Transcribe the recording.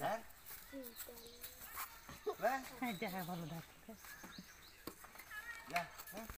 He? Ve? Hadi havalı da. Gel. He?